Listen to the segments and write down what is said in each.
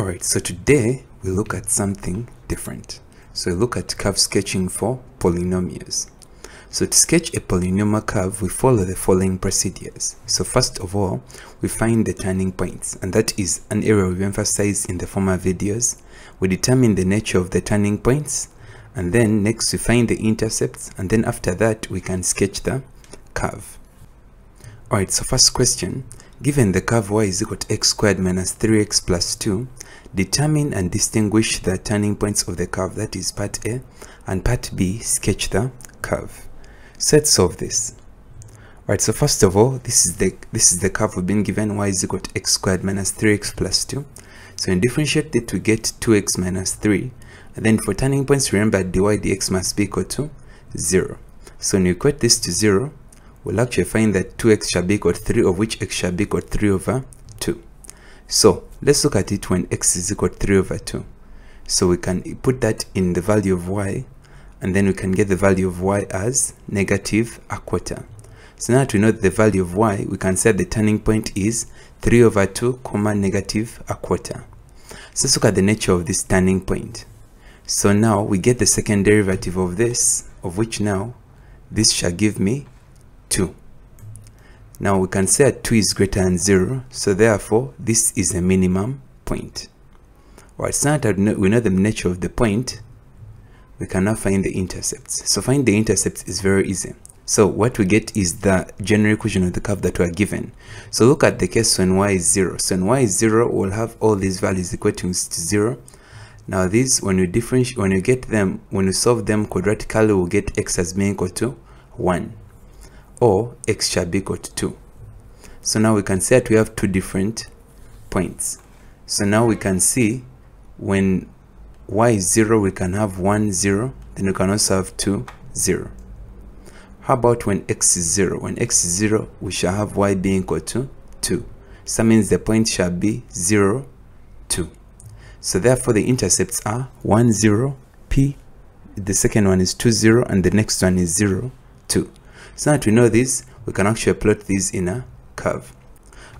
Alright, so today we look at something different. So we look at curve sketching for polynomials. So to sketch a polynomial curve, we follow the following procedures. So first of all, we find the turning points, and that is an area we've emphasized in the former videos. We determine the nature of the turning points, and then next we find the intercepts, and then after that we can sketch the curve. Alright, so first question, given the curve y is equal to x squared minus 3x plus 2, determine and distinguish the turning points of the curve, that is part A, and part B, sketch the curve. So let's solve this. Alright, so first of all, this is the this is the curve we've been given, y is equal to x squared minus 3x plus 2. So in differentiate it, we get 2x minus 3. And then for turning points, remember dy dx must be equal to 0. So when you equate this to 0, we'll actually find that 2x shall be equal to 3, of which x shall be equal to 3 over 2. So let's look at it when x is equal to 3 over 2. So we can put that in the value of y, and then we can get the value of y as negative a quarter. So now that we know the value of y, we can say the turning point is 3 over 2 comma negative a quarter. So let's look at the nature of this turning point. So now we get the second derivative of this, of which now this shall give me 2. Now we can say that 2 is greater than 0, so therefore this is a minimum point. Now that we know the nature of the point, we can now find the intercepts. So find the intercepts is very easy. So what we get is the general equation of the curve that we are given. So look at the case when y is 0. So when y is 0, we'll have all these values equating to 0. Now these, when you differentiate, when you get them, when you solve them quadratically, we'll get x as being equal to 1 or x shall be equal to 2. So now we can say that we have two different points. So now we can see when y is 0, we can have 1, 0, then we can also have 2, 0. How about when x is 0? When x is 0, we shall have y being equal to 2. So that means the point shall be 0, 2. So therefore the intercepts are 1, 0, p, the second one is 2, 0, and the next one is 0, 2. So now that we know this, we can actually plot this in a curve.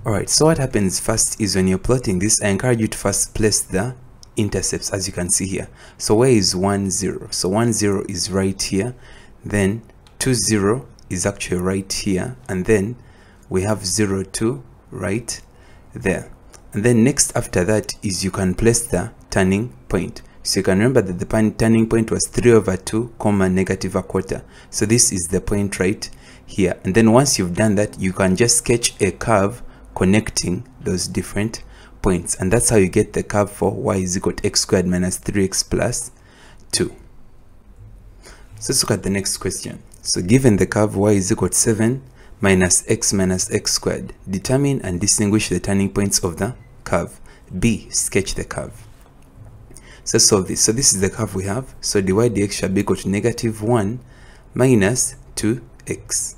Alright, so what happens first is when you're plotting this, I encourage you to first place the intercepts as you can see here. So where is 1, 0? So 1, 0 is right here. Then 2, 0 is actually right here. And then we have 0, 2 right there. And then next after that is you can place the turning point. So you can remember that the turning point was 3 over 2 comma negative a quarter. So this is the point right here. And then once you've done that, you can just sketch a curve connecting those different points. And that's how you get the curve for y is equal to x squared minus 3x plus 2. So let's look at the next question. So given the curve y is equal to 7 minus x minus x squared, determine and distinguish the turning points of the curve. B. Sketch the curve. So solve this. So this is the curve we have. So dy dx shall be equal to negative 1 minus 2x.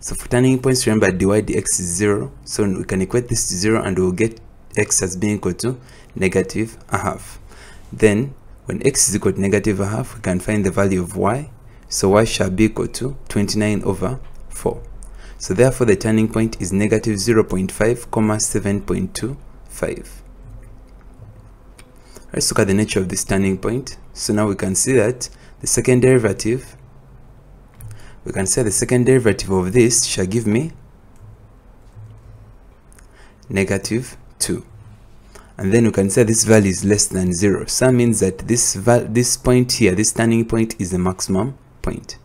So for turning points, remember dy dx is 0. So we can equate this to 0 and we'll get x as being equal to negative a half. Then when x is equal to negative a half, we can find the value of y. So y shall be equal to 29 over 4. So therefore the turning point is negative 0.5 comma 7.25. Let's look at the nature of this turning point. So now we can see that the second derivative, we can say the second derivative of this shall give me negative 2. And then we can say this value is less than 0. So that means that this, this point here, this turning point is the maximum point.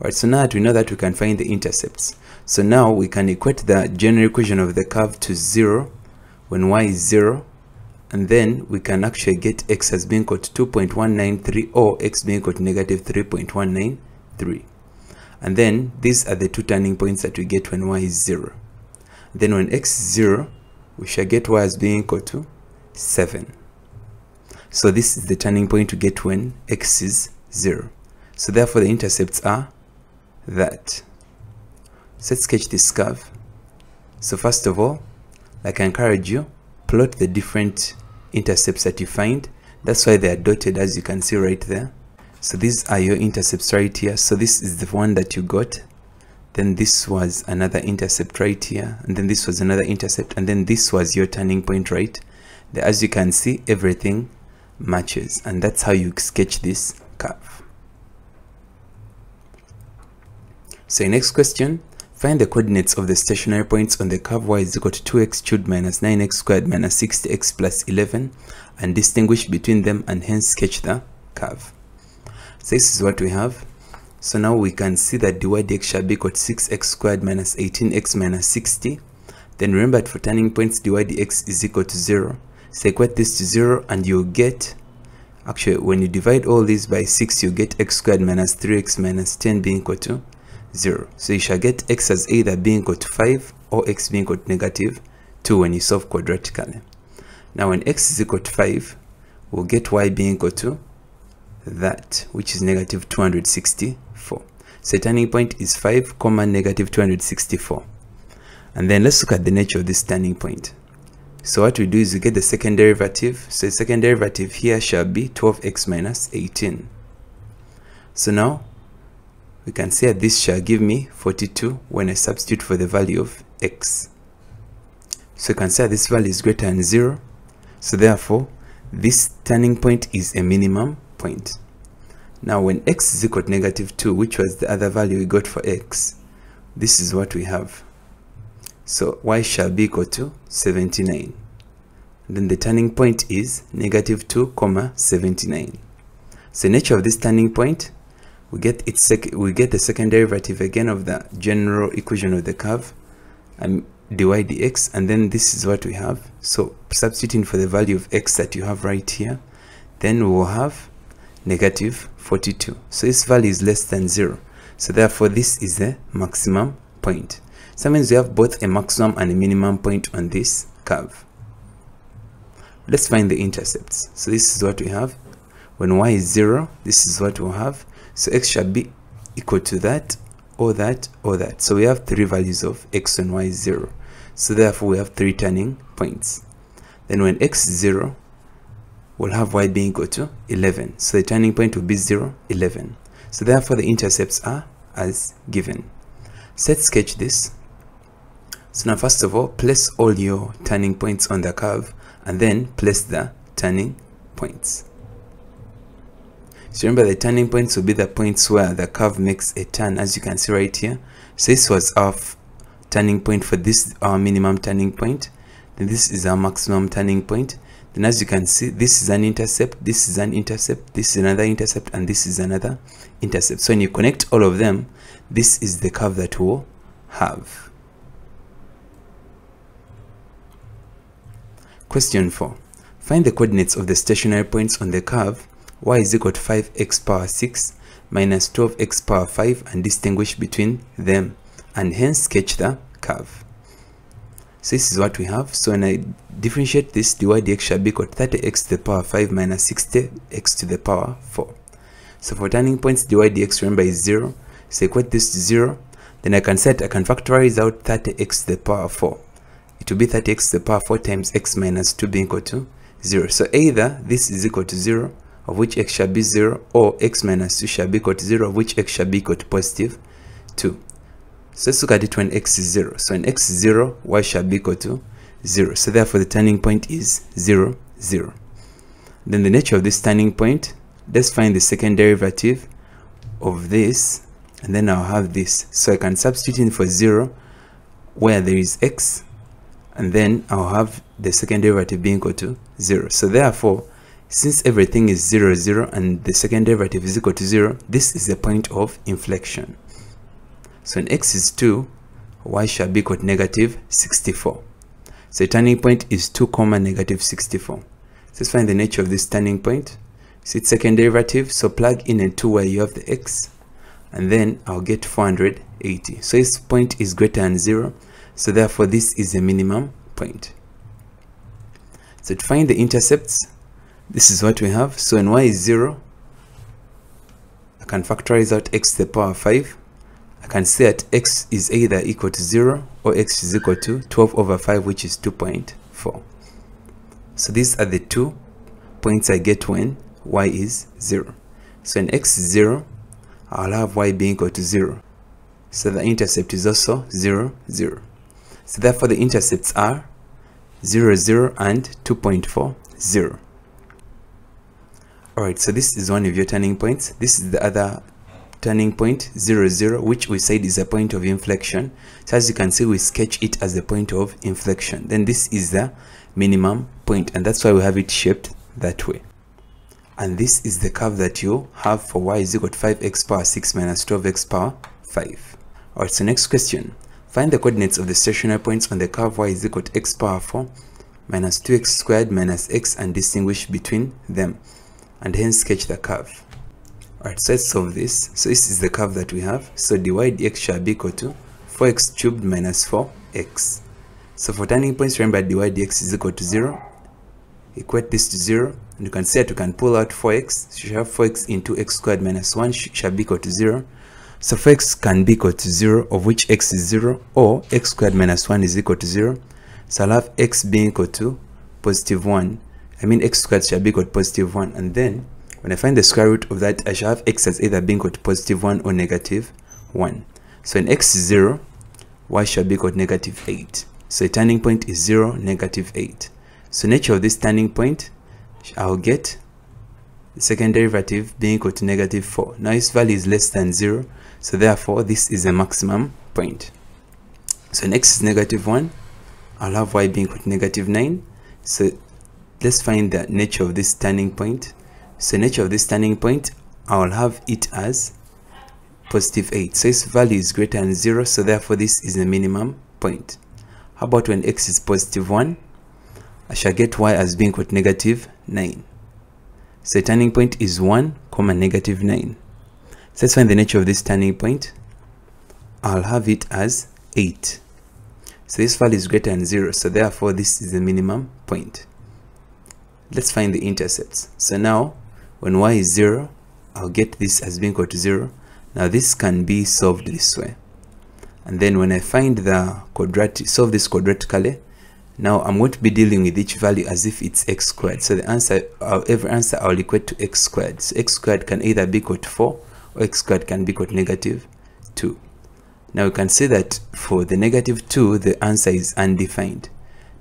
Alright, so now that we know that we can find the intercepts. So now we can equate the general equation of the curve to 0 when y is 0 and then we can actually get x as being equal to 2.193 or x being equal to negative 3.193 and then these are the two turning points that we get when y is 0 then when x is 0 we shall get y as being equal to 7 so this is the turning point to get when x is 0 so therefore the intercepts are that. So let's sketch this curve. So first of all like I encourage you plot the different intercepts that you find. That's why they are dotted as you can see right there. So these are your intercepts right here. So this is the one that you got. Then this was another intercept right here. And then this was another intercept. And then this was your turning point right? As you can see everything matches. And that's how you sketch this curve. So next question find the coordinates of the stationary points on the curve y is equal to 2x cubed minus 9x squared minus 60x plus 11 and distinguish between them and hence sketch the curve. So this is what we have. So now we can see that dy dx shall be equal to 6x squared minus 18x minus 60 then remember for turning points dy dx is equal to 0 so equate this to 0 and you'll get actually when you divide all these by 6 you get x squared minus 3x minus 10 being equal to 0 so you shall get x as either being equal to 5 or x being equal to negative 2 when you solve quadratically. Now when x is equal to 5 we'll get y being equal to that which is negative 264 so turning point is 5 comma negative 264 and then let's look at the nature of this turning point. So what we do is we get the second derivative. So the second derivative here shall be 12x minus 18 so now we can say this shall give me 42 when I substitute for the value of x so you can say this value is greater than 0 so therefore this turning point is a minimum point. Now when x is equal to negative 2, which was the other value we got for x, this is what we have. So y shall be equal to 79. And then the turning point is negative 2 comma 79. So nature of this turning point, we get its sec we get the second derivative again of the general equation of the curve and dy dx and then this is what we have. So substituting for the value of x that you have right here then we will have negative 42 so this value is less than 0 so therefore this is the maximum point. So that means we have both a maximum and a minimum point on this curve. Let's find the intercepts. So this is what we have. When y is 0 this is what we'll have so x shall be equal to that or that or that. So we have three values of x and y is 0 so therefore we have three turning points. Then when x is 0 we'll have y being equal to 11 so the turning point will be 0 11 so therefore the intercepts are as given. So let's sketch this. So now first of all place all your turning points on the curve and then place the turning points so remember the turning points will be the points where the curve makes a turn as you can see right here. So this was our turning point for this our minimum turning point. Then this is our maximum turning point. Then as you can see this is an intercept this is an intercept this is another intercept and this is another intercept. So when you connect all of them this is the curve that we'll have. Question 4 find the coordinates of the stationary points on the curve y is equal to 5x power 6 minus 12x power 5 and distinguish between them and hence sketch the curve so this is what we have. So when I differentiate this, dy dx shall be equal to 30x to the power 5 minus 60x to the power 4. So for turning points, dy dx remember is 0. So equate this to 0. Then I can set, I can factorize out 30x to the power 4. It will be 30x to the power 4 times x minus 2 being equal to 0. So either this is equal to 0, of which x shall be 0, or x minus 2 shall be equal to 0, of which x shall be equal to positive 2. So let's look at it when x is 0. So when x is 0, y shall be equal to 0. So therefore the turning point is 0, 0. Then the nature of this turning point, let's find the second derivative of this, and then I'll have this. So I can substitute in for 0 where there is x, and then I'll have the second derivative being equal to 0. So therefore, since everything is 0, 0, and the second derivative is equal to 0, this is the point of inflection. So when x is 2, y shall be equal to negative 64. So the turning point is 2 comma negative 64. So let's find the nature of this turning point. So it's second derivative, so plug in a 2 where you have the x, and then I'll get 480. So this point is greater than 0, so therefore this is the minimum point. So to find the intercepts, this is what we have. So when y is 0, I can factorize out x to the power 5 I can say that x is either equal to 0 or x is equal to 12 over 5 which is 2.4. So these are the two points I get when y is 0. So when x is 0, I'll have y being equal to 0. So the intercept is also 0, 0. So therefore the intercepts are 0, 0 and 2.4, 0. Alright, so this is one of your turning points. This is the other turning point 0 0 which we said is a point of inflection. So as you can see we sketch it as a point of inflection. Then this is the minimum point and that's why we have it shaped that way. And this is the curve that you have for y is equal to 5x power 6 minus 12x power 5 alright so next question. Find the coordinates of the stationary points on the curve y is equal to x power 4 minus 2x squared minus x and distinguish between them and hence sketch the curve Alright, so let's solve this. So this is the curve that we have. So dy dx shall be equal to 4x cubed minus 4x. So for turning points, remember dy dx is equal to 0. Equate this to 0. And you can see that we can pull out 4x. So you have 4x into x squared minus 1 shall be equal to 0. So 4x can be equal to 0, of which x is 0, or x squared minus 1 is equal to 0. So I'll have x being equal to positive 1. I mean x squared shall be equal to positive 1. And then when I find the square root of that, I shall have x as either being equal to positive 1 or negative 1. So when x is 0, y shall be equal to negative 8. So a turning point is 0, negative 8. So nature of this turning point, I'll get the second derivative being equal to negative 4. Now its value is less than 0, so therefore this is a maximum point. So when x is negative 1, I'll have y being equal to negative 9. So let's find the nature of this turning point. So nature of this turning point, I will have it as positive 8. So its value is greater than 0, so therefore this is the minimum point. How about when x is positive 1? I shall get y as being equal negative 9. So turning point is 1, comma negative 9. So let's find the nature of this turning point. I'll have it as 8. So this value is greater than 0, so therefore this is the minimum point. Let's find the intercepts. So now when y is 0 I'll get this as being equal to 0 now this can be solved this way. And then when I find the quadratic solve this quadratically now I'm going to be dealing with each value as if it's x squared. So the answer uh, every answer I'll equate to x squared. So x squared can either be equal to 4 or x squared can be equal to negative 2 now you can see that for the negative 2 the answer is undefined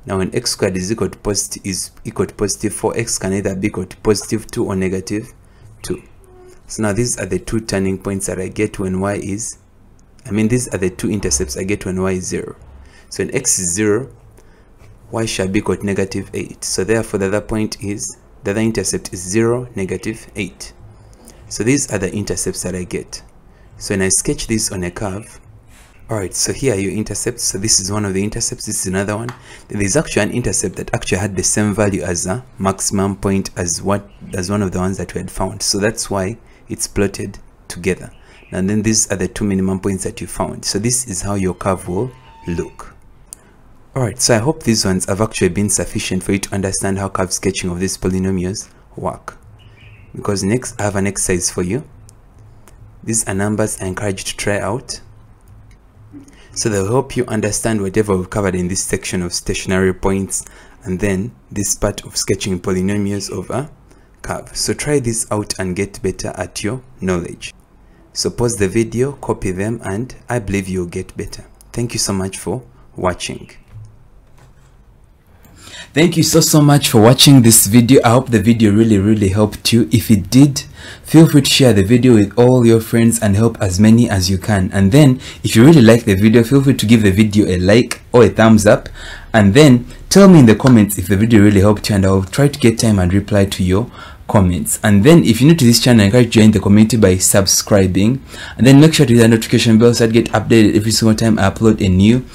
now when x squared is equal to positive is equal to positive 4, x can either be equal to positive 2 or negative 2. So now these are the two turning points that I get when y is, I mean these are the two intercepts I get when y is 0. So when x is 0, y shall be equal to negative 8. So therefore the other point is, the other intercept is 0, negative 8. So these are the intercepts that I get. So when I sketch this on a curve, Alright, so here are your intercepts. So this is one of the intercepts, this is another one. There's actually an intercept that actually had the same value as a maximum point as what as one of the ones that we had found. So that's why it's plotted together. And then these are the two minimum points that you found. So this is how your curve will look. Alright, so I hope these ones have actually been sufficient for you to understand how curve sketching of these polynomials work. Because next I have an exercise for you. These are numbers I encourage you to try out so they'll help you understand whatever we've covered in this section of stationary points and then this part of sketching polynomials of a curve. So try this out and get better at your knowledge. So pause the video, copy them and I believe you'll get better. Thank you so much for watching. Thank you so so much for watching this video. I hope the video really really helped you. If it did, feel free to share the video with all your friends and help as many as you can. And then if you really like the video, feel free to give the video a like or a thumbs up. And then tell me in the comments if the video really helped you and I'll try to get time and reply to your comments. And then if you're new to this channel I encourage you to join the community by subscribing. And then make sure to hit the notification bell so that get updated every single time I upload a new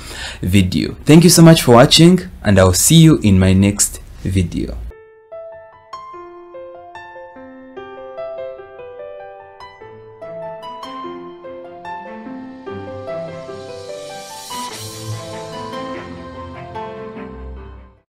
video. Thank you so much for watching and I'll see you in my next video